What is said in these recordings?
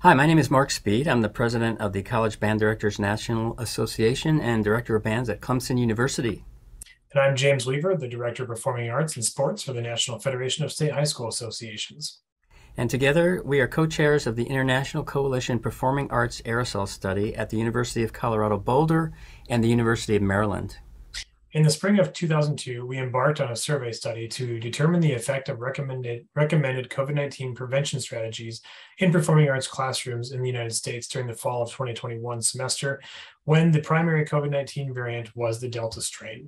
Hi, my name is Mark Spede. I'm the president of the College Band Directors National Association and director of bands at Clemson University. And I'm James Weaver, the director of performing arts and sports for the National Federation of State High School Associations. And together, we are co chairs of the International Coalition Performing Arts Aerosol Study at the University of Colorado Boulder and the University of Maryland. In the spring of 2002, we embarked on a survey study to determine the effect of recommended, recommended COVID 19 prevention strategies in performing arts classrooms in the United States during the fall of 2021 semester when the primary COVID 19 variant was the Delta strain.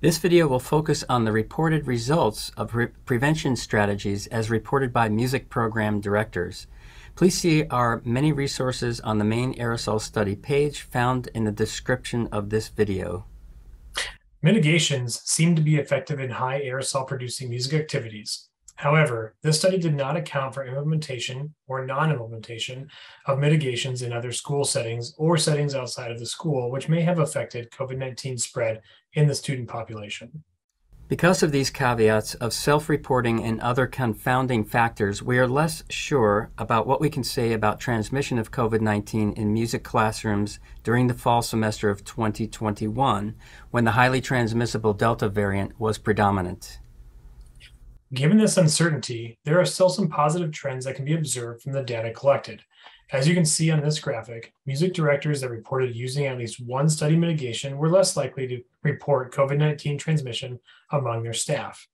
This video will focus on the reported results of re prevention strategies as reported by music program directors. Please see our many resources on the main aerosol study page found in the description of this video. Mitigations seem to be effective in high aerosol producing music activities. However, this study did not account for implementation or non-implementation of mitigations in other school settings or settings outside of the school, which may have affected COVID-19 spread in the student population. Because of these caveats of self reporting and other confounding factors, we are less sure about what we can say about transmission of COVID 19 in music classrooms during the fall semester of 2021, when the highly transmissible Delta variant was predominant. Given this uncertainty, there are still some positive trends that can be observed from the data collected. As you can see on this graphic, music directors that reported using at least one study mitigation were less likely to report COVID 19 transmission among their staff.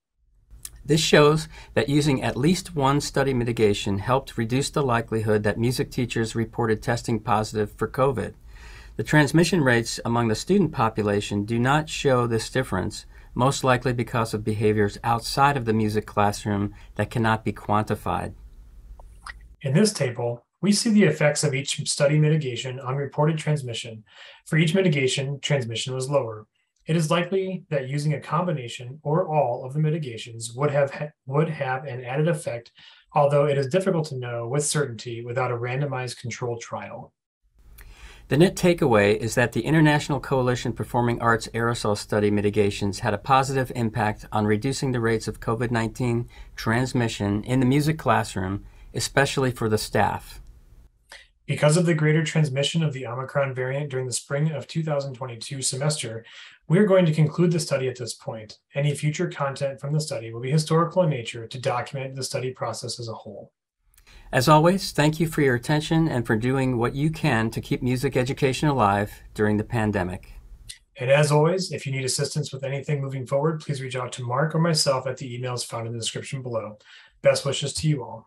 This shows that using at least one study mitigation helped reduce the likelihood that music teachers reported testing positive for COVID. The transmission rates among the student population do not show this difference, most likely because of behaviors outside of the music classroom that cannot be quantified. In this table, we see the effects of each study mitigation on reported transmission. For each mitigation, transmission was lower. It is likely that using a combination or all of the mitigations would have would have an added effect, although it is difficult to know with certainty without a randomized controlled trial. The net takeaway is that the International Coalition Performing Arts Aerosol Study mitigations had a positive impact on reducing the rates of COVID 19 transmission in the music classroom, especially for the staff. Because of the greater transmission of the Omicron variant during the spring of 2022 semester, we are going to conclude the study at this point. Any future content from the study will be historical in nature to document the study process as a whole. As always, thank you for your attention and for doing what you can to keep music education alive during the pandemic. And as always, if you need assistance with anything moving forward, please reach out to Mark or myself at the emails found in the description below. Best wishes to you all.